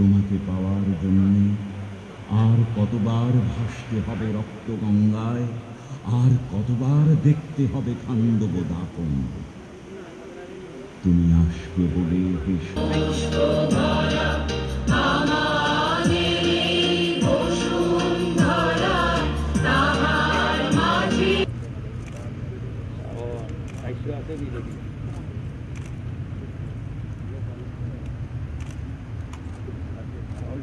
তোমাকে পাওয়ার জন্য আর কতবার ভাসতে হবে রক্ত গঙ্গায়, আর কতবার দেখতে হবে খান্দব দাপন। তুমি আসবে বলে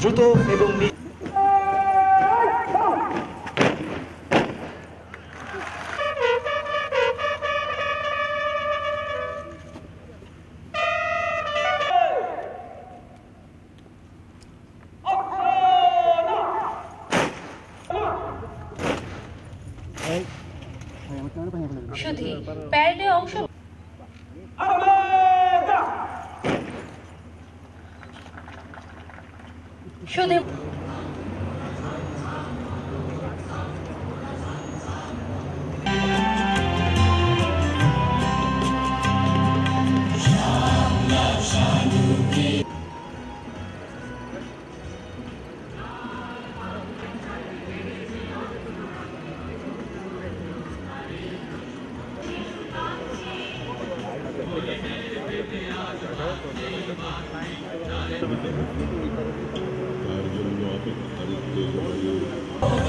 দ্রুত এবং শুধু প্যারেডে অংশ 确定 Thank you.